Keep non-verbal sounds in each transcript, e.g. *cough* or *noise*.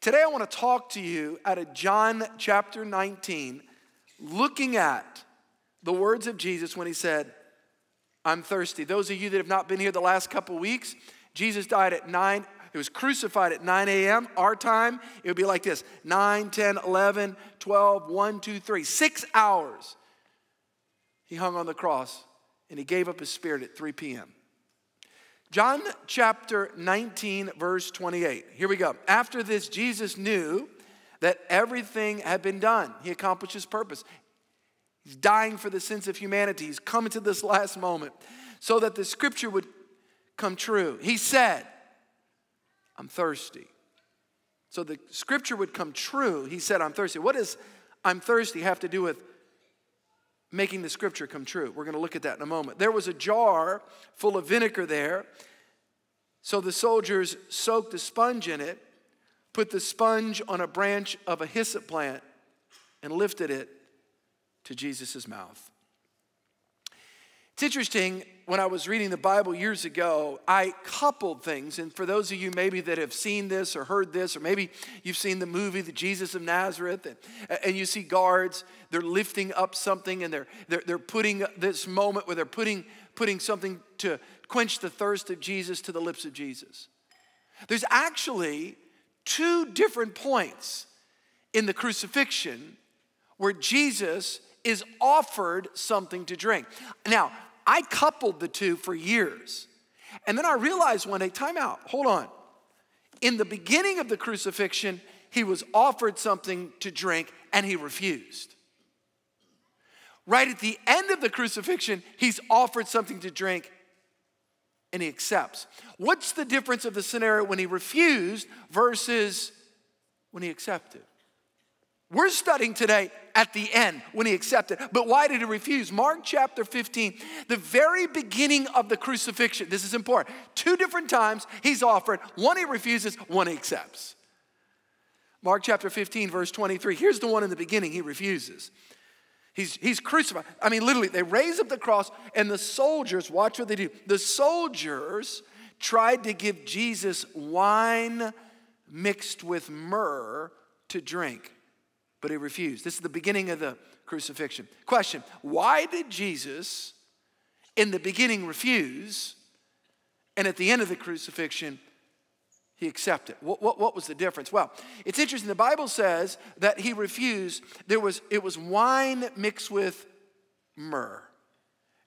Today, I want to talk to you out of John chapter 19, looking at the words of Jesus when he said, I'm thirsty. Those of you that have not been here the last couple weeks, Jesus died at 9, he was crucified at 9 a.m. Our time, it would be like this 9, 10, 11, 12, 1, 2, 3. Six hours. He hung on the cross and he gave up his spirit at 3 p.m. John chapter 19, verse 28. Here we go. After this, Jesus knew that everything had been done. He accomplished his purpose. He's dying for the sins of humanity. He's coming to this last moment so that the scripture would come true. He said, I'm thirsty. So the scripture would come true. He said, I'm thirsty. What does I'm thirsty have to do with making the scripture come true? We're going to look at that in a moment. There was a jar full of vinegar there. So the soldiers soaked a sponge in it, put the sponge on a branch of a hyssop plant, and lifted it to Jesus' mouth. It's interesting, when I was reading the Bible years ago, I coupled things. And for those of you maybe that have seen this or heard this, or maybe you've seen the movie, The Jesus of Nazareth, and, and you see guards, they're lifting up something and they're, they're, they're putting this moment where they're putting, putting something to quench the thirst of Jesus to the lips of Jesus. There's actually two different points in the crucifixion where Jesus is offered something to drink. Now, I coupled the two for years. And then I realized one day, time out, hold on. In the beginning of the crucifixion, he was offered something to drink and he refused. Right at the end of the crucifixion, he's offered something to drink and he accepts. What's the difference of the scenario when he refused versus when he accepted? We're studying today at the end when he accepted. But why did he refuse? Mark chapter 15, the very beginning of the crucifixion. This is important. Two different times he's offered. One he refuses, one he accepts. Mark chapter 15, verse 23. Here's the one in the beginning he refuses. He's, he's crucified. I mean, literally, they raise up the cross, and the soldiers, watch what they do. The soldiers tried to give Jesus wine mixed with myrrh to drink but he refused. This is the beginning of the crucifixion. Question Why did Jesus in the beginning refuse, and at the end of the crucifixion, he accepted? What, what, what was the difference? Well, it's interesting. The Bible says that he refused. There was, it was wine mixed with myrrh.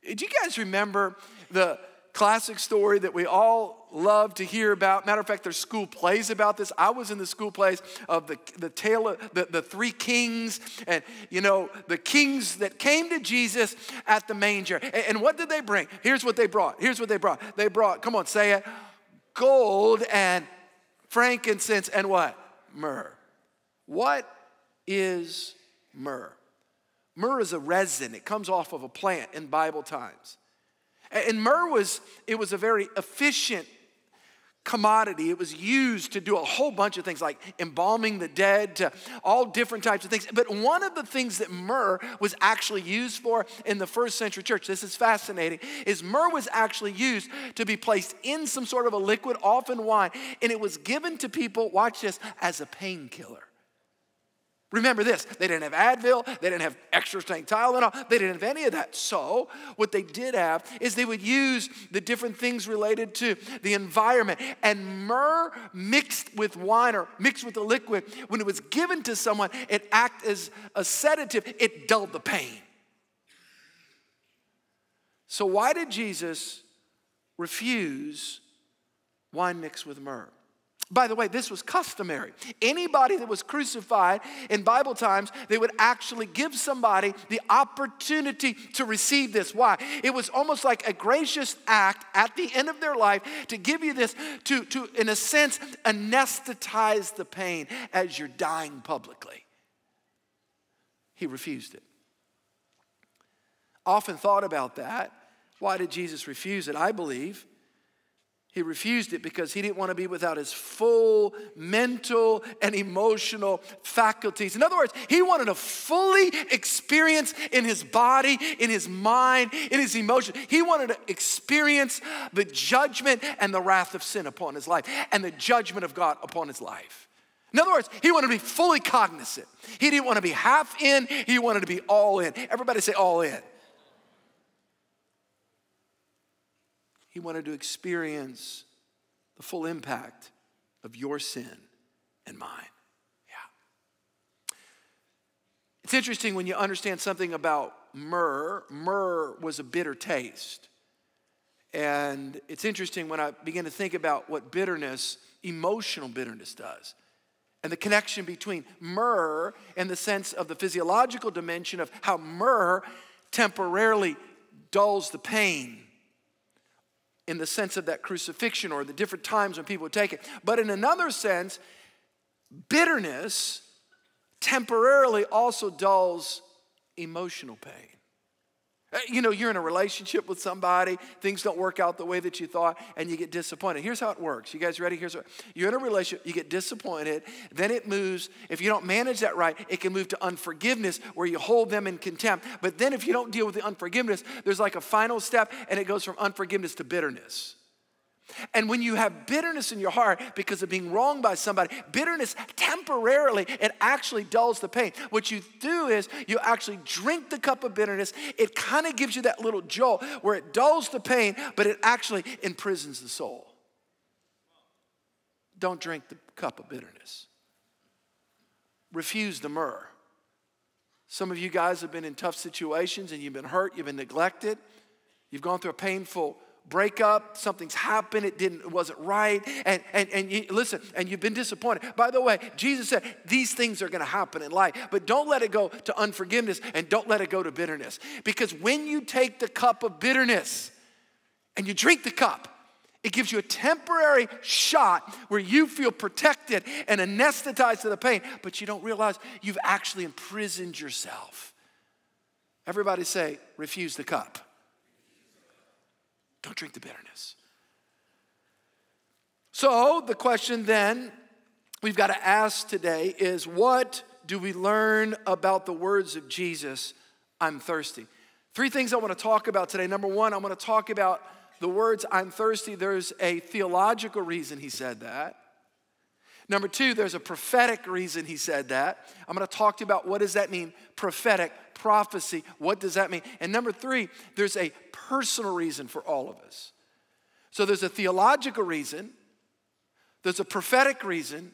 Do you guys remember the classic story that we all love to hear about. Matter of fact, there's school plays about this. I was in the school plays of the, the tale of the, the three kings and, you know, the kings that came to Jesus at the manger. And, and what did they bring? Here's what they brought. Here's what they brought. They brought, come on, say it, gold and frankincense and what? Myrrh. What is myrrh? Myrrh is a resin. It comes off of a plant in Bible times. And myrrh was, it was a very efficient commodity. It was used to do a whole bunch of things like embalming the dead, to all different types of things. But one of the things that myrrh was actually used for in the first century church, this is fascinating, is myrrh was actually used to be placed in some sort of a liquid, often wine, and it was given to people, watch this, as a painkiller. Remember this, they didn't have Advil, they didn't have extra strength Tylenol, they didn't have any of that. So, what they did have is they would use the different things related to the environment. And myrrh mixed with wine or mixed with the liquid, when it was given to someone, it acted as a sedative, it dulled the pain. So, why did Jesus refuse wine mixed with myrrh? By the way, this was customary. Anybody that was crucified in Bible times, they would actually give somebody the opportunity to receive this. Why? It was almost like a gracious act at the end of their life to give you this, to, to in a sense, anesthetize the pain as you're dying publicly. He refused it. Often thought about that. Why did Jesus refuse it? I believe he refused it because he didn't want to be without his full mental and emotional faculties. In other words, he wanted to fully experience in his body, in his mind, in his emotion. He wanted to experience the judgment and the wrath of sin upon his life and the judgment of God upon his life. In other words, he wanted to be fully cognizant. He didn't want to be half in, he wanted to be all in. Everybody say all in. He wanted to experience the full impact of your sin and mine. Yeah. It's interesting when you understand something about myrrh. Myrrh was a bitter taste. And it's interesting when I begin to think about what bitterness, emotional bitterness, does. And the connection between myrrh and the sense of the physiological dimension of how myrrh temporarily dulls the pain in the sense of that crucifixion or the different times when people would take it. But in another sense, bitterness temporarily also dulls emotional pain. Uh, you know, you're in a relationship with somebody, things don't work out the way that you thought, and you get disappointed. Here's how it works. You guys ready? Here's what you're in a relationship, you get disappointed, then it moves. If you don't manage that right, it can move to unforgiveness where you hold them in contempt. But then if you don't deal with the unforgiveness, there's like a final step, and it goes from unforgiveness to bitterness. And when you have bitterness in your heart because of being wronged by somebody, bitterness temporarily, it actually dulls the pain. What you do is you actually drink the cup of bitterness. It kind of gives you that little jolt where it dulls the pain, but it actually imprisons the soul. Don't drink the cup of bitterness. Refuse the myrrh. Some of you guys have been in tough situations and you've been hurt, you've been neglected, you've gone through a painful breakup, something's happened, it didn't, it wasn't right, and and and you, listen, and you've been disappointed. By the way, Jesus said these things are going to happen in life, but don't let it go to unforgiveness and don't let it go to bitterness, because when you take the cup of bitterness and you drink the cup. It gives you a temporary shot where you feel protected and anesthetized to the pain, but you don't realize you've actually imprisoned yourself. Everybody say, refuse the cup. Don't drink the bitterness. So, the question then we've got to ask today is what do we learn about the words of Jesus, I'm thirsty? Three things I want to talk about today. Number one, I want to talk about the words, I'm thirsty. There's a theological reason he said that. Number two, there's a prophetic reason he said that. I'm going to talk to you about what does that mean, prophetic, prophecy, what does that mean? And number three, there's a personal reason for all of us. So there's a theological reason, there's a prophetic reason,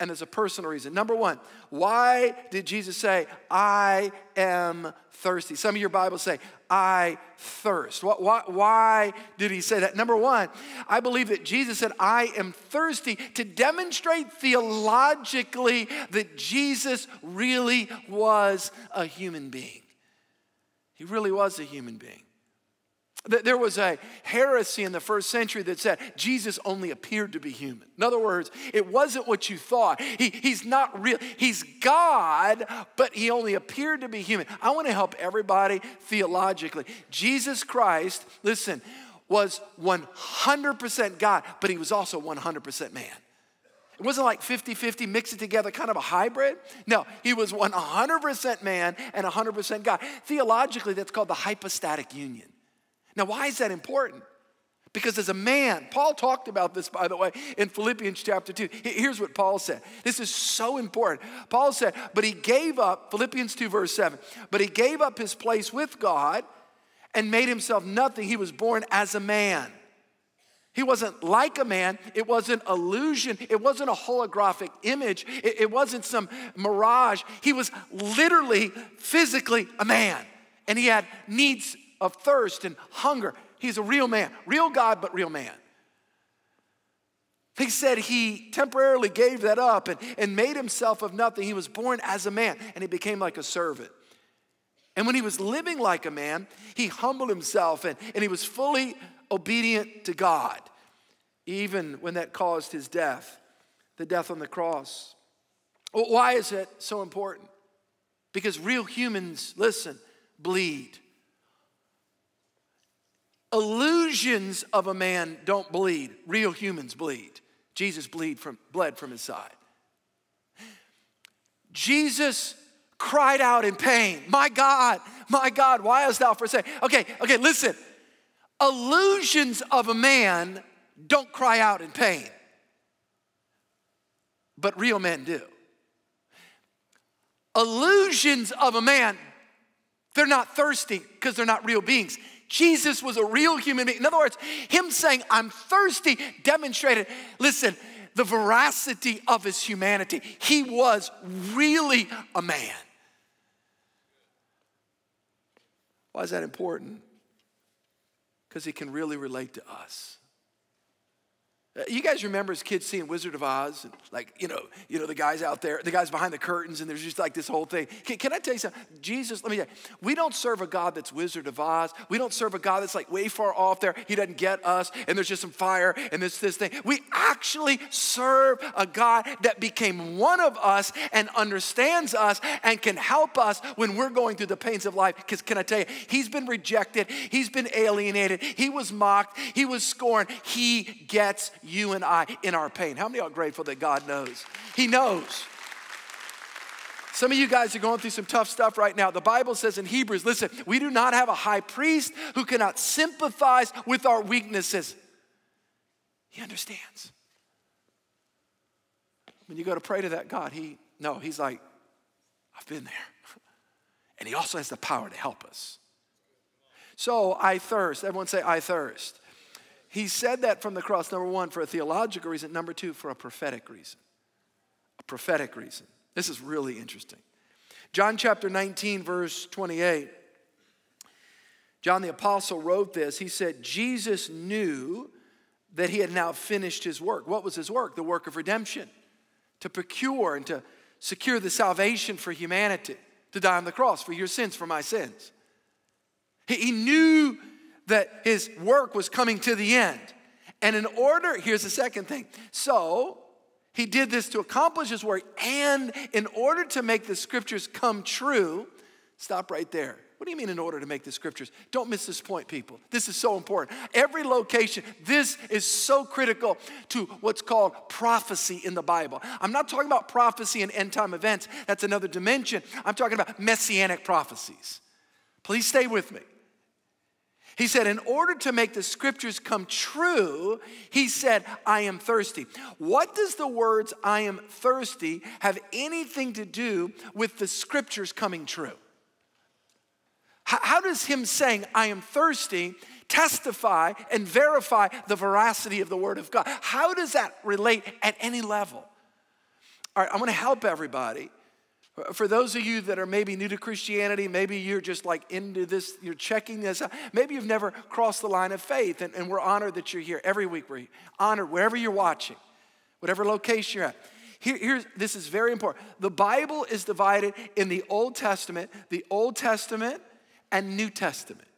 and there's a personal reason. Number one, why did Jesus say, I am thirsty? Some of your Bibles say, I thirst. Why, why, did he say that? Number one, I believe that Jesus said, I am thirsty to demonstrate theologically that Jesus really was a human being. He really was a human being. There was a heresy in the first century that said Jesus only appeared to be human. In other words, it wasn't what you thought. He, he's not real. He's God, but he only appeared to be human. I want to help everybody theologically. Jesus Christ, listen, was 100% God, but he was also 100% man. It wasn't like 50 50, mix it together, kind of a hybrid. No, he was 100% man and 100% God. Theologically, that's called the hypostatic union. Now, why is that important? Because as a man, Paul talked about this, by the way, in Philippians chapter 2. Here's what Paul said. This is so important. Paul said, But he gave up, Philippians 2, verse 7, but he gave up his place with God and made himself nothing. He was born as a man. He wasn't like a man. It wasn't illusion. It wasn't a holographic image. It, it wasn't some mirage. He was literally, physically a man. And he had needs of thirst and hunger. He's a real man, real God, but real man. He said he temporarily gave that up and, and made himself of nothing. He was born as a man and he became like a servant. And when he was living like a man, he humbled himself and, and he was fully obedient to God, even when that caused his death, the death on the cross. Why is it so important? Because real humans, listen, bleed. Illusions of a man don't bleed, real humans bleed. Jesus bleed from, bled from his side. Jesus cried out in pain, My God, my God, why hast thou forsaken? Okay, okay, listen. Illusions of a man don't cry out in pain. but real men do. Illusions of a man, they're not thirsty because they're not real beings. Jesus was a real human being. In other words, him saying, I'm thirsty, demonstrated, listen, the veracity of his humanity. He was really a man. Why is that important? Because he can really relate to us. Uh, you guys remember as kids seeing Wizard of Oz, and like you know, you know the guys out there, the guys behind the curtains, and there's just like this whole thing. Can, can, I tell you something? Jesus, let me tell you, we don't serve a God that's Wizard of Oz. We don't serve a God that's like way far off there. He doesn't get us, and there's just some fire and this this thing. We actually serve a God that became one of us and understands us and can help us when we're going through the pains of life. Because can I tell you, He's been rejected, He's been alienated, He was mocked, He was scorned. He gets you and I in our pain. How many are grateful that God knows? He knows. Some of you guys are going through some tough stuff right now. The Bible says in Hebrews, listen, we do not have a high priest who cannot sympathize with our weaknesses. He understands. When you go to pray to that God, he no, he's like, I've been there. *laughs* And he also has the power to help us. So I thirst. Everyone say, I thirst. He said that from the cross, number one, for a theological reason, number two, for a prophetic reason. A prophetic reason. This is really interesting. John chapter 19, verse 28. John the Apostle wrote this. He said, Jesus knew that he had now finished his work. What was his work? The work of redemption, to procure and to secure the salvation for humanity, to die on the cross for your sins, for my sins. He, he knew that his work was coming to the end. And in order, here's the second thing. So, he did this to accomplish his work, and in order to make the scriptures come true, stop right there. What do you mean, in order to make the scriptures? Don't miss this point, people. This is so important. Every location, this is so critical to what's called prophecy in the Bible. I'm not talking about prophecy and end time events, that's another dimension. I'm talking about messianic prophecies. Please stay with me. He said, in order to make the scriptures come true, he said, I am thirsty. What does the words, I am thirsty, have anything to do with the scriptures coming true? How, does him saying, I am thirsty, testify and verify the veracity of the word of God? How does that relate at any level? All right, I'm gonna help everybody for those of you that are maybe new to Christianity, maybe you're just like into this, you're checking this out. Maybe you've never crossed the line of faith, and, and we're honored that you're here. Every week we're honored wherever you're watching, whatever location you're at. Here, here's, this is very important. The Bible is divided in the Old Testament, the Old Testament, and New Testament.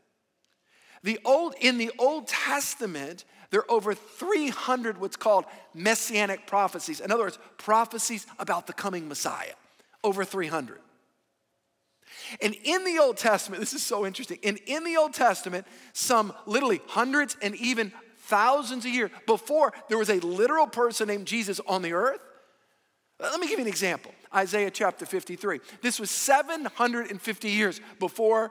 The old, in the Old Testament, there are over 300 what's called messianic prophecies. In other words, prophecies about the coming Messiah over 300. And in the Old Testament, this is so interesting. And in the Old Testament, some literally hundreds and even thousands a year before there was a literal person named Jesus on the earth. Let me give you an example Isaiah chapter 53. This was 750 years before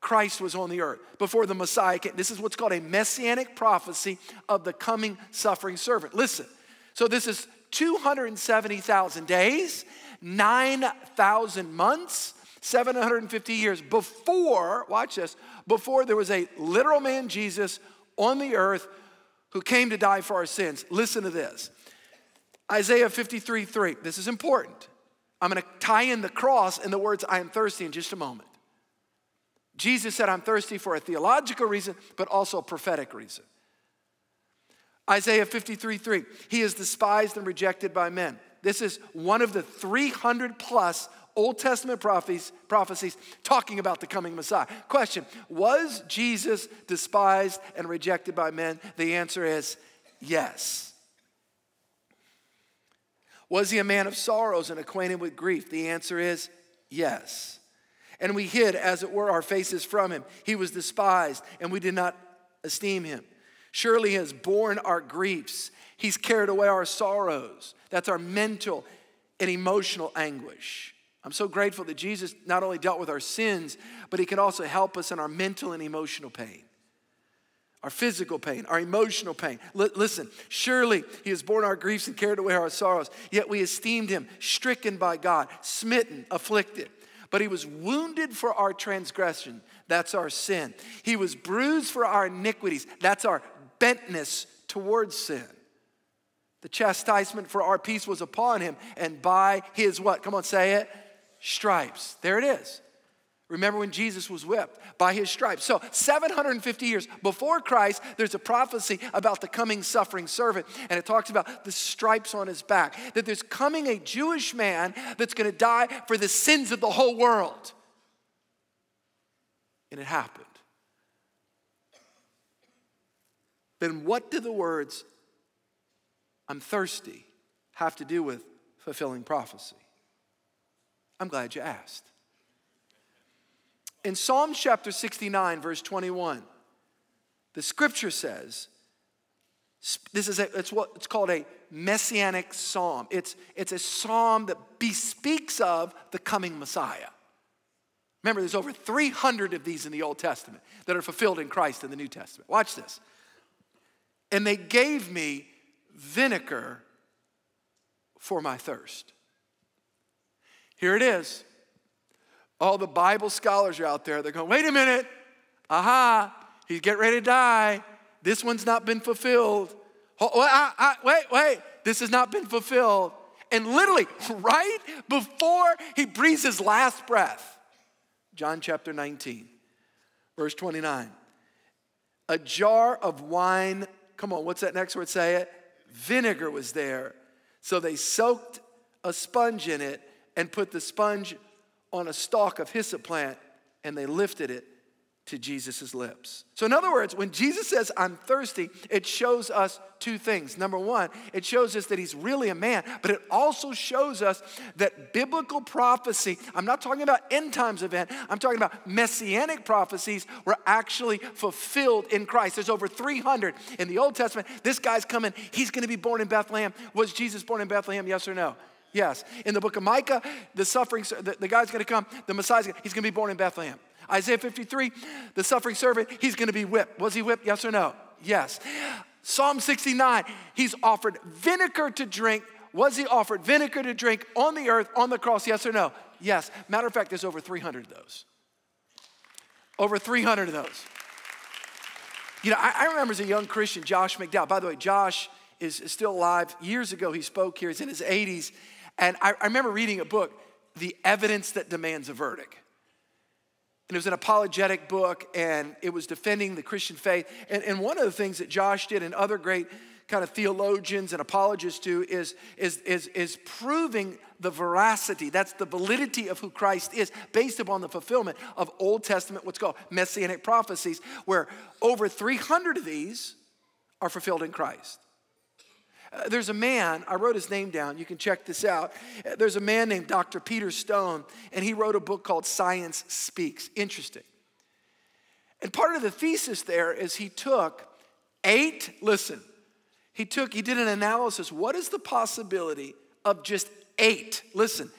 Christ was on the earth, before the Messiah came. This is what's called a messianic prophecy of the coming suffering servant. Listen, so this is 270,000 days 9,000 months, 750 years before, watch this, before there was a literal man, Jesus, on the earth who came to die for our sins. Listen to this Isaiah 53 3. This is important. I'm going to tie in the cross and the words, I am thirsty, in just a moment. Jesus said, I'm thirsty for a theological reason, but also a prophetic reason. Isaiah 53 3. He is despised and rejected by men. This is one of the 300 plus Old Testament prophecies, prophecies talking about the coming Messiah. Question Was Jesus despised and rejected by men? The answer is yes. Was he a man of sorrows and acquainted with grief? The answer is yes. And we hid, as it were, our faces from him. He was despised, and we did not esteem him. Surely he has borne our griefs He's carried away our sorrows. That's our mental and emotional anguish. I'm so grateful that Jesus not only dealt with our sins, but he can also help us in our mental and emotional pain. our physical pain, our emotional pain. L- listen, surely he has borne our griefs and carried away our sorrows, yet we esteemed him stricken by God, smitten, afflicted. But he was wounded for our transgression, that's our sin. He was bruised for our iniquities, that's our bentness towards sin. The chastisement for our peace was upon him, and by his what? Come on, say it. Stripes. There it is. Remember when Jesus was whipped by his stripes. So, 750 years before Christ, there's a prophecy about the coming suffering servant, and it talks about the stripes on his back. That there's coming a Jewish man that's going to die for the sins of the whole world. And it happened. Then, what do the words I'm thirsty have to do with fulfilling prophecy? I'm glad you asked. In Psalm chapter 69, verse 21, the scripture says, this is a, it's what it's called a messianic psalm. It's, it's a psalm that bespeaks of the coming Messiah. Remember, there's over 300 of these in the Old Testament that are fulfilled in Christ in the New Testament. Watch this. And they gave me vinegar for my thirst. Here it is. All the Bible scholars are out there. They're going, wait a minute. Aha, he's getting ready to die. This one's not been fulfilled. Wait, wait, this has not been fulfilled. And literally, *laughs* right before he breathes his last breath, John chapter 19, verse 29, a jar of wine, come on, what's that next word? Say it vinegar was there. So they soaked a sponge in it and put the sponge on a stalk of hyssop plant and they lifted it to Jesus' lips. So, in other words, when Jesus says, I'm thirsty, it shows us two things. Number one, it shows us that he's really a man, but it also shows us that biblical prophecy, I'm not talking about end times event, I'm talking about messianic prophecies were actually fulfilled in Christ. There's over 300 in the Old Testament. This guy's coming, he's gonna be born in Bethlehem. Was Jesus born in Bethlehem? Yes or no? Yes. In the book of Micah, the suffering, the, the guy's gonna come, the Messiah's gonna, he's gonna be born in Bethlehem. Isaiah 53, the suffering servant, he's gonna be whipped. Was he whipped? Yes or no? Yes. Psalm 69, he's offered vinegar to drink. Was he offered vinegar to drink on the earth, on the cross? Yes or no? Yes. Matter of fact, there's over 300 of those. Over 300 of those. You know, I, I remember as a young Christian, Josh McDowell. By the way, Josh is, is still alive. Years ago, he spoke here. He's in his 80s. And I, I remember reading a book, The Evidence That Demands a Verdict. And it was an apologetic book, and it was defending the Christian faith. And, and one of the things that Josh did, and other great kind of theologians and apologists do, is, is, is, is proving the veracity, that's the validity of who Christ is, based upon the fulfillment of Old Testament, what's called messianic prophecies, where over 300 of these are fulfilled in Christ. Uh, there's a man, I wrote his name down, you can check this out. Uh, there's a man named Dr. Peter Stoner, and he wrote a book called Science Speaks. Interesting. And part of the thesis there is he took eight, listen, he took, he did an analysis. What is the possibility of just eight, listen,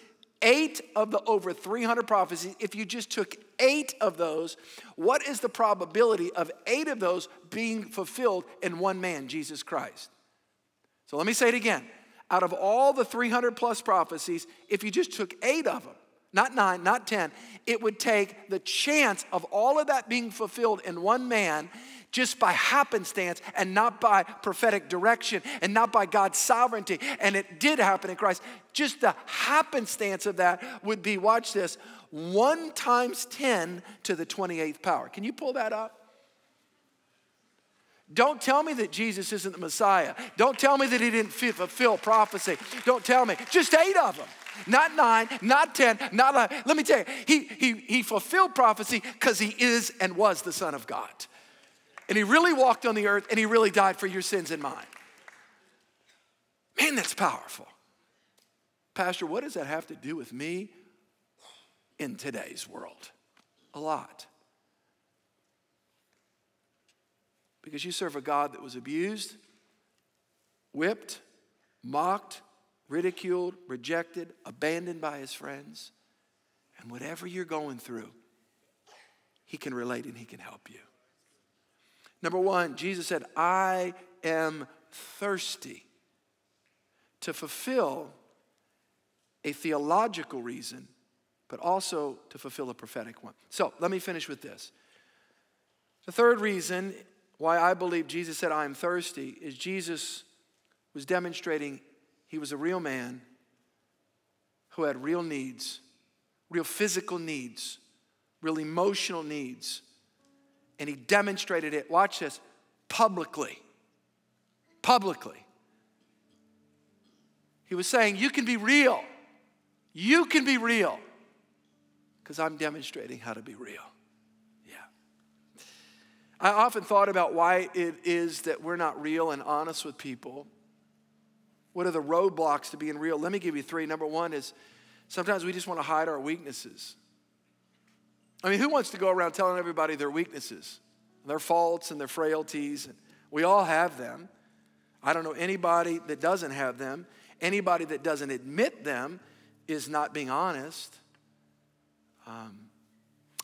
eight of the over 300 prophecies, if you just took eight of those, what is the probability of eight of those being fulfilled in one man, Jesus Christ? So let me say it again. Out of all the 300 plus prophecies, if you just took eight of them, not nine, not 10, it would take the chance of all of that being fulfilled in one man just by happenstance and not by prophetic direction and not by God's sovereignty. And it did happen in Christ. Just the happenstance of that would be, watch this, one times 10 to the 28th power. Can you pull that up? Don't tell me that Jesus isn't the Messiah. Don't tell me that he didn't fulfill prophecy. Don't tell me. Just eight of them. Not nine, not 10, not 11. Let me tell you, he, he, he fulfilled prophecy because he is and was the Son of God. And he really walked on the earth and he really died for your sins and mine. Man, that's powerful. Pastor, what does that have to do with me in today's world? A lot. Because you serve a God that was abused, whipped, mocked, ridiculed, rejected, abandoned by his friends. And whatever you're going through, he can relate and he can help you. Number one, Jesus said, I am thirsty to fulfill a theological reason, but also to fulfill a prophetic one. So let me finish with this. The third reason why I believe Jesus said, I am thirsty, is Jesus was demonstrating he was a real man who had real needs, real physical needs, real emotional needs. And he demonstrated it, watch this, publicly. Publicly. He was saying, You can be real. You can be real. Because I'm demonstrating how to be real. I often thought about why it is that we're not real and honest with people. What are the roadblocks to being real? Let me give you three. Number one is sometimes we just want to hide our weaknesses. I mean, who wants to go around telling everybody their weaknesses, their faults, and their frailties? We all have them. I don't know anybody that doesn't have them. Anybody that doesn't admit them is not being honest. Um,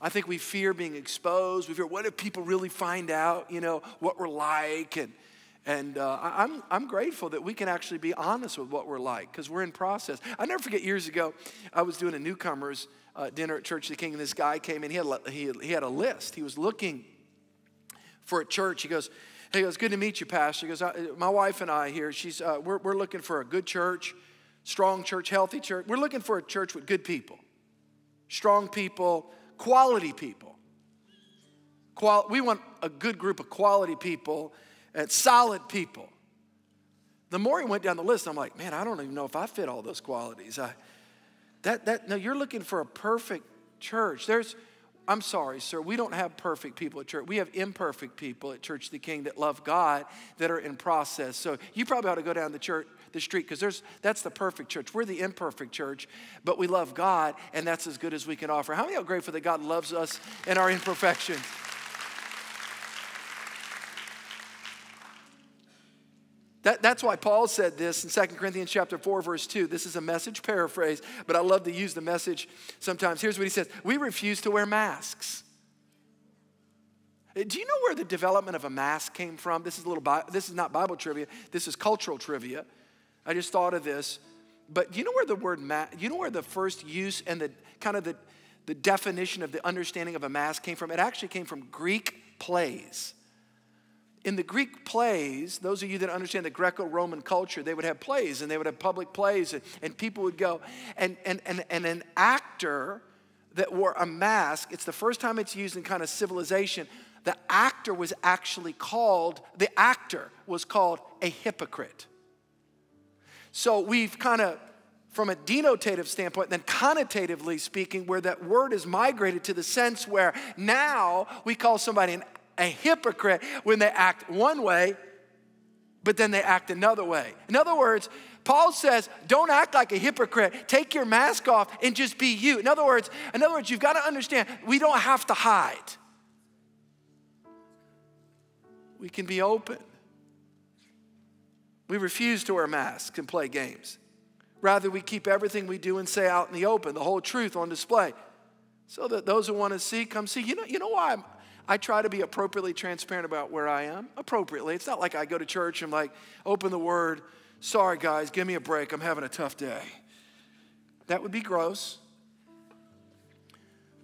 I think we fear being exposed. We fear, what if people really find out, you know, what we're like? And, and uh, I'm, I'm grateful that we can actually be honest with what we're like because we're in process. I never forget years ago, I was doing a newcomers uh, dinner at Church of the King, and this guy came in. He had, he, he had a list. He was looking for a church. He goes, he goes, good to meet you, Pastor. He goes, my wife and I here, she's, uh, we're, we're looking for a good church, strong church, healthy church. We're looking for a church with good people, strong people, quality people. Qual- we want a good group of quality people and solid people. The more he went down the list, I'm like, man, I don't even know if I fit all those qualities. I, that, that, no, you're looking for a perfect church. There's, I'm sorry, sir, we don't have perfect people at church. We have imperfect people at Church of the King that love God that are in process. So you probably ought to go down the church, the street, because there's that's the perfect church. We're the imperfect church, but we love God, and that's as good as we can offer. How many are grateful that God loves us in our imperfections? That, that's why Paul said this in 2 Corinthians chapter 4, verse 2. This is a message paraphrase, but I love to use the message sometimes. Here's what he says We refuse to wear masks. Do you know where the development of a mask came from? This is a little this is not Bible trivia, this is cultural trivia. I just thought of this. But you know where the word mask, you know where the first use and the kind of the, the definition of the understanding of a mask came from? It actually came from Greek plays in the Greek plays, those of you that understand the Greco Roman culture, they would have plays and they would have public plays, and, and people would go. And, and, and, and an actor that wore a mask, it's the first time it's used in kind of civilization. The actor was actually called, the actor was called a hypocrite. So we've kind of, from a denotative standpoint, then connotatively speaking, where that word is migrated to the sense where now we call somebody an a hypocrite when they act one way, but then they act another way. In other words, Paul says, don't act like a hypocrite. Take your mask off and just be you. In other words, in other words, you've got to understand, we don't have to hide. We can be open. We refuse to wear masks and play games. Rather, we keep everything we do and say out in the open, the whole truth on display, so that those who want to see come see. You know, you know why I try to be appropriately transparent about where I am, appropriately. It's not like I go to church and like open the word, sorry guys, give me a break, I'm having a tough day. That would be gross.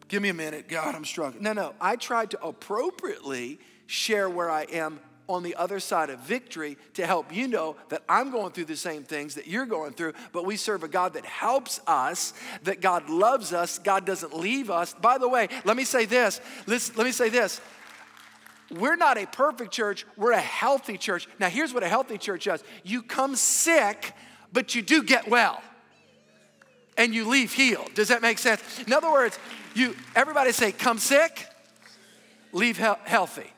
Give me a minute, God, I'm struggling. No, no, I tried to appropriately share where I am on the other side of victory to help you know that I'm going through the same things that you're going through, but we serve a God that helps us, that God loves us, God doesn't leave us. By the way, let me say this. Let me say this. We're not a perfect church, we're a healthy church. Now, here's what a healthy church does you come sick, but you do get well. And you leave healed. Does that make sense? In other words, you everybody say, come sick, leave he- healthy.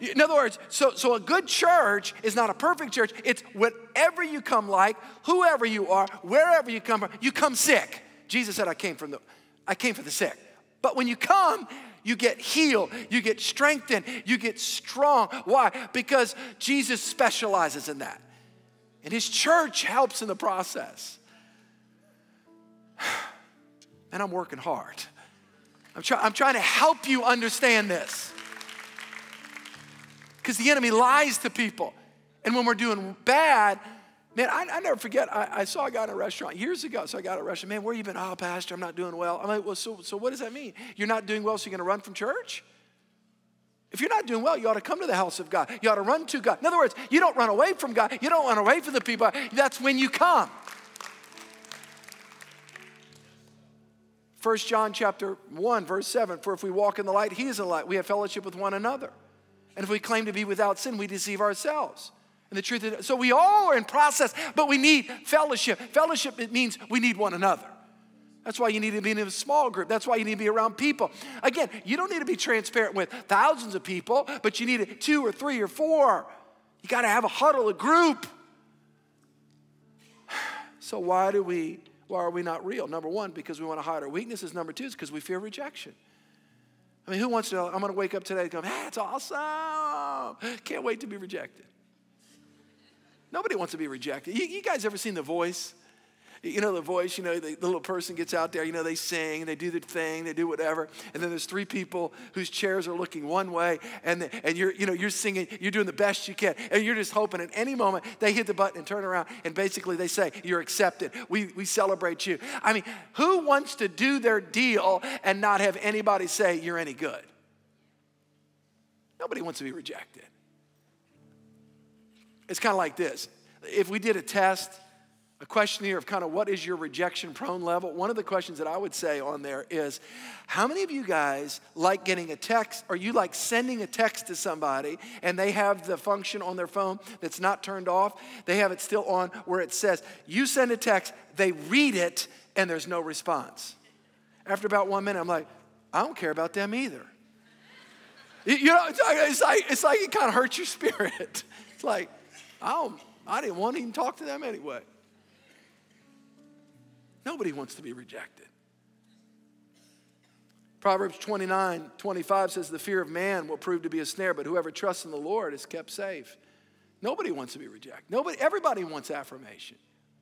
In other words, so, so a good church is not a perfect church. It's whatever you come like, whoever you are, wherever you come from, you come sick. Jesus said, I came from the, I came for the sick. But when you come, you get healed, you get strengthened, you get strong. Why? Because Jesus specializes in that. And his church helps in the process. *sighs* And I'm working hard. I'm, try, I'm trying to help you understand this. Because the enemy lies to people. And when we're doing bad, man, I, I never forget, I, I, saw a guy in a restaurant years ago. So I got a restaurant, man, where you been? Oh, Pastor, I'm not doing well. I'm like, well, so, so what does that mean? You're not doing well, so you're going to run from church? If you're not doing well, you ought to come to the house of God. You ought to run to God. In other words, you don't run away from God. You don't run away from the people. That's when you come. 1 John chapter 1, verse 7, for if we walk in the light, he is in the light. We have fellowship with one another. And if we claim to be without sin, we deceive ourselves. And the truth is, so we all are in process, but we need fellowship. Fellowship, it means we need one another. That's why you need to be in a small group. That's why you need to be around people. Again, you don't need to be transparent with thousands of people, but you need two or three or four. You got to have a huddle, a group. *sighs* So why do we why are we not real? Number one, because we want to hide our weaknesses. Number two is because we fear rejection. I mean, who wants to? I'm going to wake up today and go, that's awesome. Can't wait to be rejected. Nobody wants to be rejected. You, you guys ever seen The Voice? You know, the voice, you know, the, the, little person gets out there, you know, they sing, and they do their thing, they do whatever. And then there's three people whose chairs are looking one way, and, the, and you're, you know, you're singing, you're doing the best you can. And you're just hoping at any moment they hit the button and turn around, and basically they say, You're accepted. We, we celebrate you. I mean, who wants to do their deal and not have anybody say you're any good? Nobody wants to be rejected. It's kind of like this. If we did a test, a questionnaire of kind of what is your rejection prone level, one of the questions that I would say on there is how many of you guys like getting a text or you like sending a text to somebody and they have the function on their phone that's not turned off? They have it still on where it says, you send a text, they read it, and there's no response. After about one minute, I'm like, I don't care about them either. You know, it's like, it's like it kind of hurts your *laughs* spirit. It's like, I, don't, I didn't want to even talk to them anyway. Nobody wants to be rejected. Proverbs 29 25 says, The fear of man will prove to be a snare, but whoever trusts in the Lord is kept safe. Nobody wants to be rejected. Nobody, everybody wants affirmation.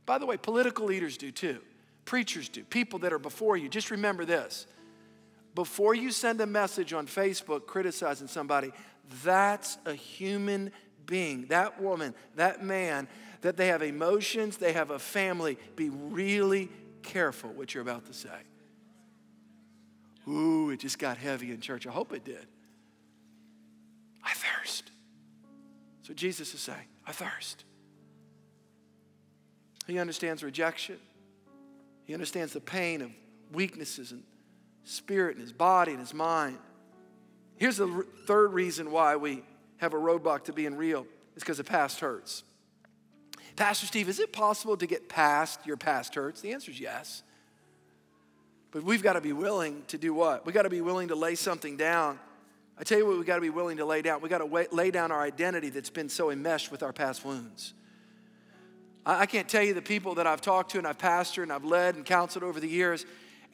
By the way, political leaders do too. Preachers do. People that are before you. Just remember this. Before you send a message on Facebook criticizing somebody, that's a human being, that woman, that man, that they have emotions, they have a family, be really careful what you're about to say. Ooh, it just got heavy in church. I hope it did. I thirst. So Jesus is saying, I thirst. He understands rejection. He understands the pain of weaknesses and spirit in his body and his mind. Here's the third reason why we have a roadblock to being real is because the past hurts. Pastor Steve, is it possible to get past your past hurts? The answer is yes. But we've got to be willing to do what? We've got to be willing to lay something down. I tell you what, we've got to be willing to lay down. We've got to lay down our identity that's been so enmeshed with our past wounds. I can't tell you the people that I've talked to and I've pastored and I've led and counseled over the years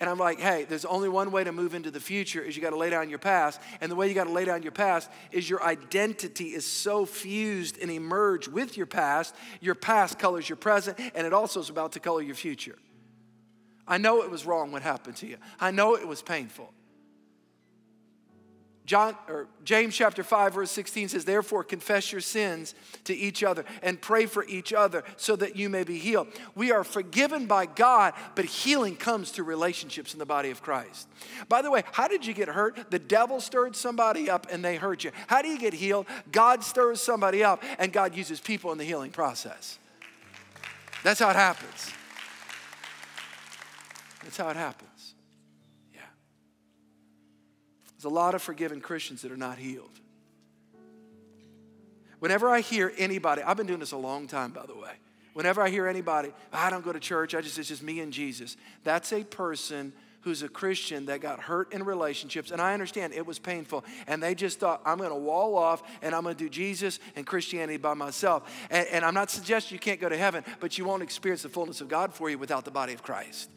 and I'm like, hey, there's only one way to move into the future is you got to lay down your past. And the way you got to lay down your past is your identity is so fused and emerged with your past. Your past colors your present, and it also is about to color your future. I know it was wrong what happened to you. I know it was painful. John or James chapter 5 verse 16 says therefore confess your sins to each other and pray for each other so that you may be healed. We are forgiven by God, but healing comes through relationships in the body of Christ. By the way, how did you get hurt? The devil stirred somebody up and they hurt you. How do you get healed? God stirs somebody up and God uses people in the healing process. That's how it happens. That's how it happens. There's a lot of forgiven Christians that are not healed. Whenever I hear anybody, I've been doing this a long time, by the way. Whenever I hear anybody, I don't go to church, I just it's just me and Jesus. That's a person who's a Christian that got hurt in relationships, and I understand it was painful, and they just thought, I'm gonna wall off and I'm gonna do Jesus and Christianity by myself. And, and I'm not suggesting you can't go to heaven, but you won't experience the fullness of God for you without the body of Christ.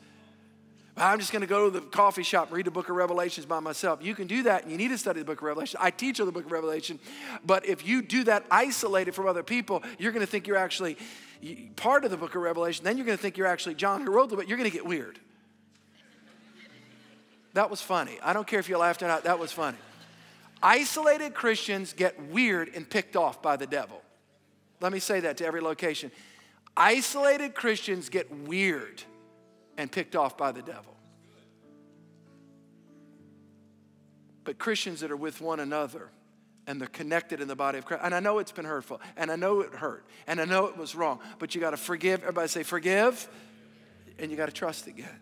I'm just going to go to the coffee shop and read the book of Revelations by myself. You can do that, and you need to study the book of Revelation. I teach on the book of Revelation. But if you do that isolated from other people, you're going to think you're actually part of the book of Revelation. Then you're going to think you're actually John who wrote the book. You're going to get weird. That was funny. I don't care if you laughed or not, that was funny. Isolated Christians get weird and picked off by the devil. Let me say that to every location. Isolated Christians get weird and picked off by the devil. But Christians that are with one another and they're connected in the body of Christ. And I know it's been hurtful, and I know it hurt, and I know it was wrong, but you got to forgive. Everybody say, forgive, and you got to trust again.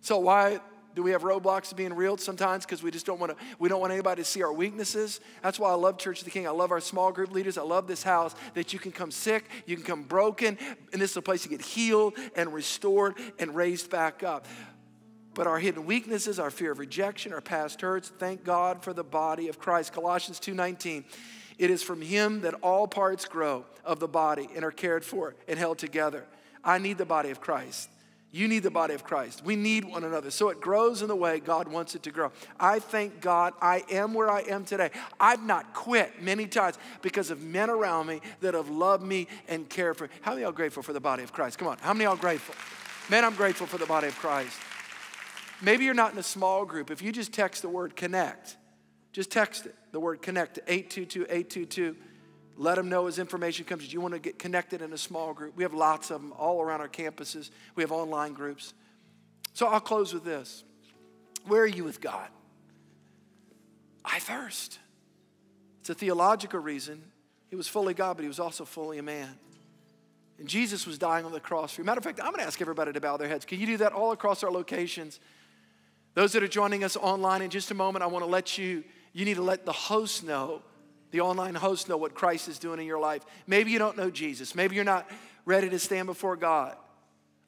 So, why do we have roadblocks to being real sometimes? Because we just don't want to, we don't want anybody to see our weaknesses. That's why I love Church of the King. I love our small group leaders. I love this house that you can come sick, you can come broken, and this is a place to get healed and restored and raised back up. But our hidden weaknesses, our fear of rejection, our past hurts, thank God for the body of Christ. Colossians 2:19. It is from him that all parts grow of the body and are cared for and held together. I need the body of Christ. You need the body of Christ. We need one another. So it grows in the way God wants it to grow. I thank God I am where I am today. I've not quit many times because of men around me that have loved me and cared for me. How many are grateful for the body of Christ? Come on. How many are grateful? Man, I'm grateful for the body of Christ. Maybe you're not in a small group. If you just text the word connect, just text it, the word connect to 822 822 let them know as information comes. You want to get connected in a small group. We have lots of them all around our campuses. We have online groups. So I'll close with this. Where are you with God? I thirst. It's a theological reason. He was fully God, but he was also fully a man. And Jesus was dying on the cross for you. Matter of fact, I'm going to ask everybody to bow their heads. Can you do that all across our locations? Those that are joining us online in just a moment, I want to let you, you need to let the host know the online hosts know what Christ is doing in your life. Maybe you don't know Jesus. Maybe you're not ready to stand before God.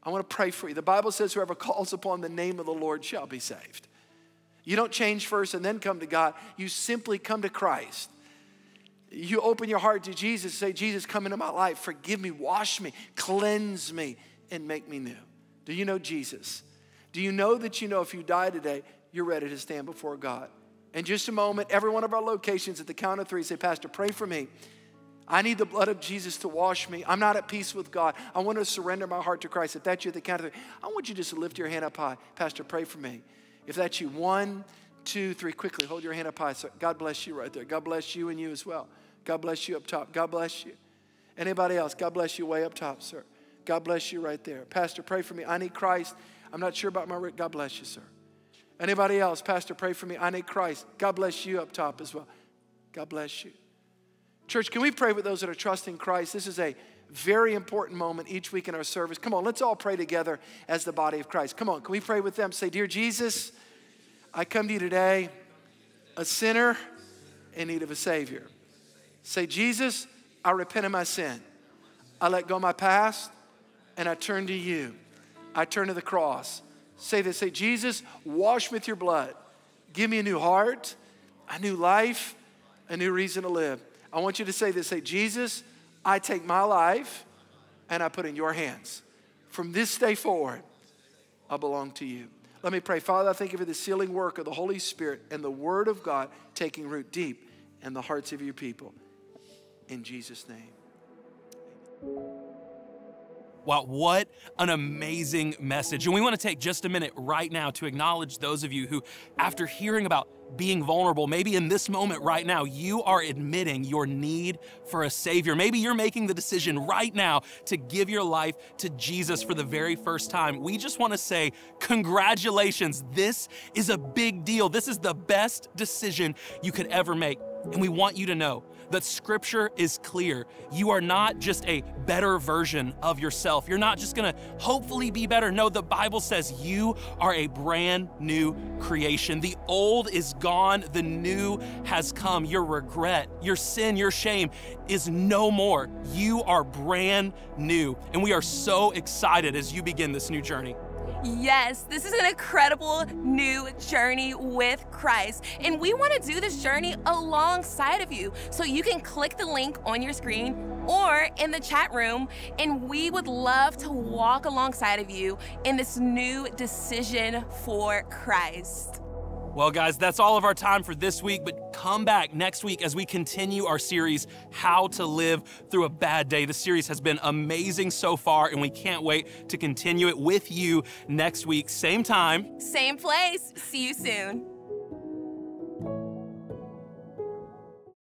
I want to pray for you. The Bible says, whoever calls upon the name of the Lord shall be saved. You don't change first and then come to God. You simply come to Christ. You open your heart to Jesus, say, Jesus, come into my life. Forgive me, wash me, cleanse me, and make me new. Do you know Jesus? Do you know that you know if you die today, you're ready to stand before God? In just a moment, every one of our locations at the count of three say, Pastor, pray for me. I need the blood of Jesus to wash me. I'm not at peace with God. I want to surrender my heart to Christ. If that's you at the count of three, I want you just to lift your hand up high. Pastor, pray for me. If that's you, one, two, three, quickly hold your hand up high. So God bless you right there. God bless you and you as well. God bless you up top. God bless you. Anybody else? God bless you way up top, sir. God bless you right there. Pastor, pray for me. I need Christ. I'm not sure about my. God bless you, sir. Anybody else? Pastor, pray for me. I need Christ. God bless you up top as well. God bless you. Church, can we pray with those that are trusting Christ? This is a very important moment each week in our service. Come on, let's all pray together as the body of Christ. Come on, can we pray with them? Say, Dear Jesus, I come to you today, a sinner in need of a Savior. Say, Jesus, I repent of my sin. I let go of my past and I turn to you. I turn to the cross. Say this say, Jesus, wash me with your blood. Give me a new heart, a new life, a new reason to live. I want you to say this say, Jesus, I take my life and I put in your hands. From this day forward, I belong to you. Let me pray. Father, I thank you for the sealing work of the Holy Spirit and the Word of God taking root deep in the hearts of your people. In Jesus' name. Wow, what an amazing message. And we want to take just a minute right now to acknowledge those of you who, after hearing about being vulnerable, maybe in this moment right now, you are admitting your need for a Savior. Maybe you're making the decision right now to give your life to Jesus for the very first time. We just want to say, congratulations. This is a big deal. This is the best decision you could ever make. And we want you to know that scripture is clear. You are not just a better version of yourself. You're not just gonna hopefully be better. No, the Bible says you are a brand new creation. The old is gone, the new has come. Your regret, your sin, your shame is no more. You are brand new. And we are so excited as you begin this new journey. Yes, this is an incredible new journey with Christ. And we want to do this journey alongside of you. So you can click the link on your screen or in the chat room, and we would love to walk alongside of you in this new decision for Christ. Well, guys, that's all of our time for this week, but come back next week as we continue our series, How to Live Through a Bad Day. The series has been amazing so far, and we can't wait to continue it with you next week. Same time, same place. See you soon.